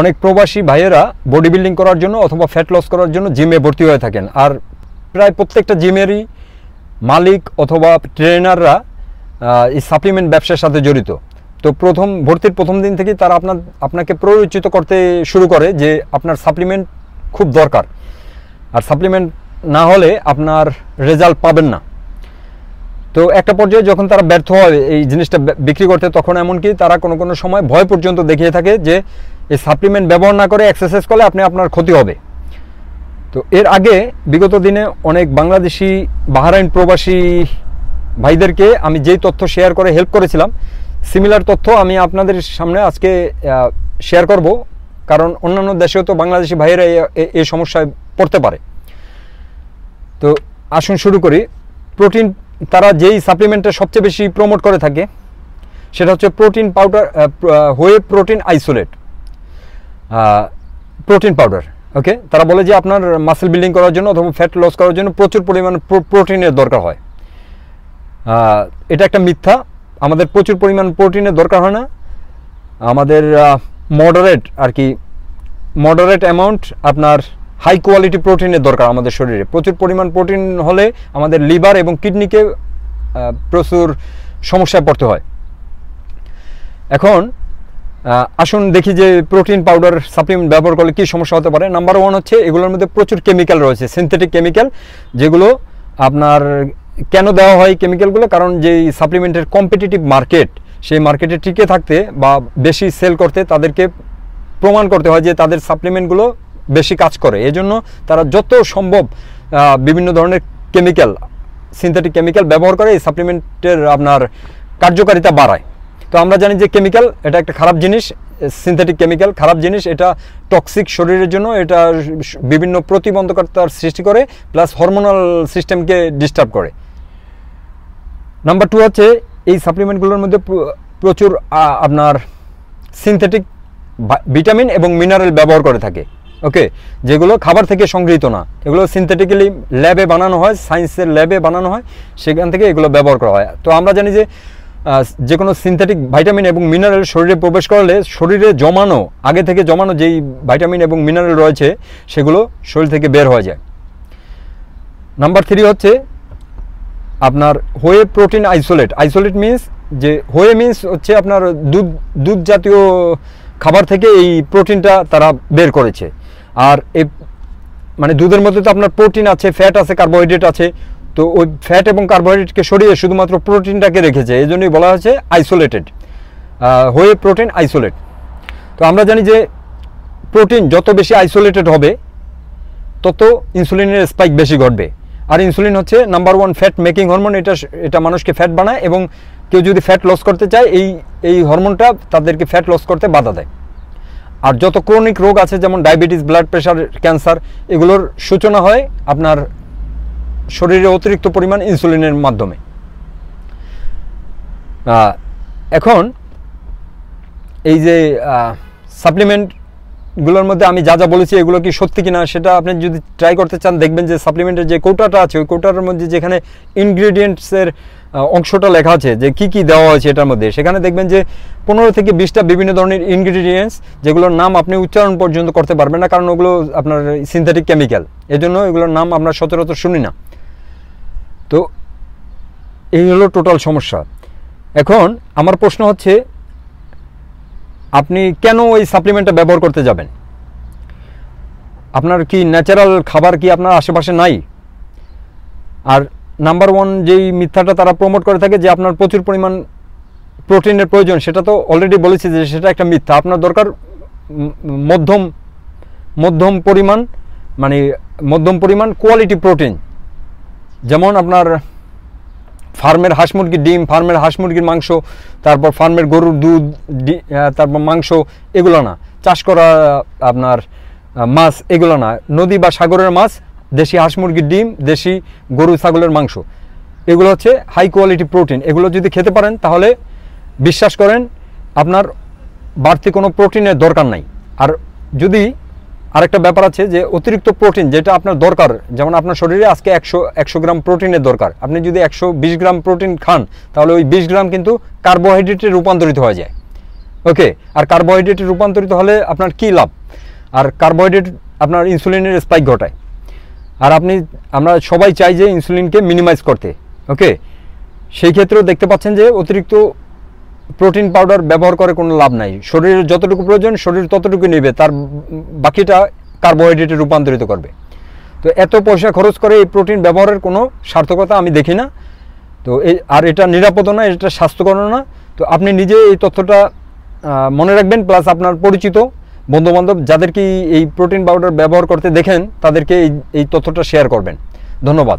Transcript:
অনেক প্রবাসী ভাইয়েরা বডি বিল্ডিং করার জন্য অথবা ফ্যাট লস করার জন্য জিমে ভর্তি হয়ে থাকেন। আর প্রায় প্রত্যেকটা জিমেরই মালিক অথবা ট্রেনাররা এই সাপ্লিমেন্ট ব্যবসার সাথে জড়িত। তো প্রথম, ভর্তির প্রথম দিন থেকেই তারা আপনার, আপনাকে প্ররোচিত করতে শুরু করে যে আপনার সাপ্লিমেন্ট খুব দরকার। আর সাপ্লিমেন্ট না হলে আপনার রেজাল্ট পাবেন না। তো একটা পর্যায়ে যখন তারা ব্যর্থ হয় এই জিনিসটা বিক্রি করতে, তখন এমনকি তারা কোনো কোনো সময় ভয় পর্যন্ত দেখিয়ে থাকে যে এই সাপ্লিমেন্ট ব্যবহার না করে এক্সারসাইজ করলে আপনি আপনার ক্ষতি হবে। তো এর আগে বিগত দিনে অনেক বাংলাদেশি, বাহারাইন প্রবাসী ভাইদেরকে আমি যেই তথ্য শেয়ার করে হেল্প করেছিলাম সিমিলার তথ্য আমি আপনাদের সামনে আজকে শেয়ার করব। কারণ অন্যান্য দেশেও তো বাংলাদেশি ভাইয়েরা এই সমস্যায় পড়তে পারে। তো আসুন শুরু করি। প্রোটিন তারা যেই সাপ্লিমেন্টটা সবচেয়ে বেশি প্রমোট করে থাকে, সেটা হচ্ছে প্রোটিন পাউডার হয়ে protein isolate protein powder okay তারা বলে যে আপনার মাসেল বিল্ডিং করার জন্য অথবা ফ্যাট লস করার জন্য প্রচুর পরিমাণ প্রোটিনের দরকার হয়। এটা একটা মিথ্যা। আমাদের প্রচুর পরিমাণ প্রোটিনের দরকার হয় না। আমাদের মডারেট আর কি মডারেট অ্যামাউন্ট আপনার হাই কোয়ালিটি প্রোটিনের দরকার আমাদের শরীরে। প্রচুর পরিমাণ প্রোটিন হলে আমাদের লিভার এবং কিডনিকে প্রচুর সমস্যায় পড়তে হয়। এখন আসুন দেখি যে প্রোটিন পাউডার সাপ্লিমেন্ট ব্যবহার করলে কী সমস্যা হতে পারে। নাম্বার ওয়ান হচ্ছে এগুলোর মধ্যে প্রচুর কেমিক্যাল রয়েছে সিনথেটিক কেমিক্যাল যেগুলো আপনার কেন দেওয়া হয় কেমিক্যালগুলো কারণ যেই সাপ্লিমেন্টের কম্পিটিটিভ মার্কেট সেই মার্কেটে টিকে থাকতে বা বেশি সেল করতে তাদেরকে প্রমাণ করতে হয় যে তাদের সাপ্লিমেন্টগুলো বেশি কাজ করে। এজন্য তারা যত সম্ভব বিভিন্ন ধরনের কেমিক্যাল সিনথেটিক কেমিক্যাল ব্যবহার করে এই সাপ্লিমেন্টের আপনার কার্যকারিতা বাড়ায়। তো আমরা জানি যে কেমিক্যাল এটা একটা খারাপ জিনিস সিনথেটিক কেমিক্যাল খারাপ জিনিস, এটা টক্সিক শরীরের জন্য, এটা বিভিন্ন প্রতিবন্ধকতার সৃষ্টি করে প্লাস হরমোনাল সিস্টেমকে ডিস্টার্ব করে। নাম্বার টু হচ্ছে, এই সাপ্লিমেন্টগুলোর মধ্যে প্রচুর আপনার সিনথেটিক ভিটামিন এবং মিনারেল ব্যবহার করে থাকে। ওকে যেগুলো খাবার থেকে সংগৃহীত না। এগুলো সিনথেটিক্যালি ল্যাবে বানানো হয় সায়েন্সের ল্যাবে বানানো হয়, সেখান থেকে এগুলো ব্যবহার করা হয়। তো আমরা জানি যে যে কোনো সিনথেটিক ভাইটামিন এবং মিনারেল শরীরে প্রবেশ করলে শরীরে জমানো, আগে থেকে জমানো যেই ভাইটামিন এবং মিনারেল রয়েছে, সেগুলো শরীর থেকে বের হয়ে যায়। নাম্বার থ্রি হচ্ছে আপনার whey protein isolate isolate means যে হোয়ে মিন্স হচ্ছে আপনার দুধ দুধ জাতীয় খাবার থেকে এই প্রোটিনটা তারা বের করেছে। আর এই মানে দুধের মধ্যে তো আপনার প্রোটিন আছে ফ্যাট আছে কার্বোহাইড্রেট আছে তো ওই ফ্যাট এবং কার্বোহাইড্রেটকে সরিয়ে শুধুমাত্র প্রোটিনটাকে রেখেছে এই জন্যই বলা হয়েছে আইসোলেটেড হয়ে প্রোটিন আইসোলেট তো আমরা জানি যে প্রোটিন যত বেশি আইসোলেটেড হবে, তত ইনসুলিনের স্পাইক বেশি ঘটবে। আর ইনসুলিন হচ্ছে number one fat making hormone এটা এটা মানুষকে ফ্যাট বানায় এবং কেউ যদি ফ্যাট লস করতে চায়, এই এই হরমোনটা তাদেরকে ফ্যাট লস করতে বাধা দেয়। আর যত ক্রনিক রোগ আছে, যেমন ডায়াবেটিস ব্লাড প্রেশার ক্যান্সার এগুলোর সূচনা হয় আপনার শরীরে অতিরিক্ত পরিমাণ ইনসুলিনের মাধ্যমে। এখন এই যে সাপ্লিমেন্টগুলোর মধ্যে আমি যা যা বলেছি, এগুলো কি সত্যি কিনা সেটা আপনি যদি ট্রাই করতে চান, দেখবেন যে সাপ্লিমেন্টের যে কৌটাটা আছে, ওই কৌটার মধ্যে যেখানে ইনগ্রিডিয়েন্টসের অংশটা লেখা আছে, যে কি কি দেওয়া হয়েছে এটার মধ্যে, সেখানে দেখবেন যে পনেরো থেকে বিশটা বিভিন্ন ধরনের ইনগ্রিডিয়েন্টস যেগুলোর নাম আপনি উচ্চারণ পর্যন্ত করতে পারবেন না, কারণ ওগুলো আপনার সিনথেটিক কেমিক্যাল এজন্য এগুলোর নাম আমরা সচরাচর শুনি না। তো এই হলো টোটাল সমস্যা। এখন আমার প্রশ্ন হচ্ছে, আপনি কেন ওই সাপ্লিমেন্টটা ব্যবহার করতে যাবেন? আপনার কি ন্যাচারাল খাবার কি আপনার আশেপাশে নাই? আর নাম্বার ওয়ান যেই মিথ্যাটা তারা প্রমোট করে থাকে যে আপনার প্রচুর পরিমাণ প্রোটিনের প্রয়োজন, সেটা তো অলরেডি বলেছি যে সেটা একটা মিথ্যা। আপনার দরকার মধ্যম মধ্যম পরিমাণ মানে মধ্যম পরিমাণ কোয়ালিটি প্রোটিন যেমন আপনার ফার্মের হাঁস মুরগির ডিম, ফার্মের হাঁস মুরগির মাংস, তারপর ফার্মের গরুর দুধ তারপর মাংস, এগুলো না। চাষ করা আপনার মাছ, এগুলো না। নদী বা সাগরের মাছ, দেশি হাঁস মুরগির ডিম, দেশি গরু, ছাগলের মাংস। এগুলো হচ্ছে হাই কোয়ালিটি প্রোটিন এগুলো যদি খেতে পারেন, তাহলে বিশ্বাস করেন, আপনার বাড়তি কোনো প্রোটিনের দরকার নাই। আর যদি আরেকটা ব্যাপার আছে যে অতিরিক্ত প্রোটিন যেটা আপনার দরকার, যেমন আপনার শরীরে আজকে একশো একশো গ্রাম প্রোটিনের দরকার। আপনি যদি একশো বিশ গ্রাম প্রোটিন খান, তাহলে ওই বিশ গ্রাম কিন্তু কার্বোহাইড্রেটে রূপান্তরিত হয়ে যায়। ওকে? আর কার্বোহাইড্রেটে রূপান্তরিত হলে আপনার কী লাভ? আর কার্বোহাইড্রেট আপনার ইনসুলিনের স্পাইক ঘটায়। আর আপনি, আমরা সবাই চাই যে ইনসুলিনকে মিনিমাইজ করতে। ওকে? সেই ক্ষেত্রেও দেখতে পাচ্ছেন যে অতিরিক্ত প্রোটিন পাউডার ব্যবহার করে কোনো লাভ নাই। শরীরের যতটুকু প্রয়োজন, শরীর ততটুকু নেবে, তার বাকিটা কার্বোহাইড্রেটে রূপান্তরিত করবে। তো এত পয়সা খরচ করে এই প্রোটিন ব্যবহারের কোনো সার্থকতা আমি দেখি না। তো এই, আর এটা নিরাপদ না, এটা স্বাস্থ্যকর না। তো আপনি নিজে এই তথ্যটা মনে রাখবেন, প্লাস আপনার পরিচিত বন্ধুবান্ধব যাদেরকে এই প্রোটিন পাউডার ব্যবহার করতে দেখেন, তাদেরকে এই এই তথ্যটা শেয়ার করবেন। ধন্যবাদ।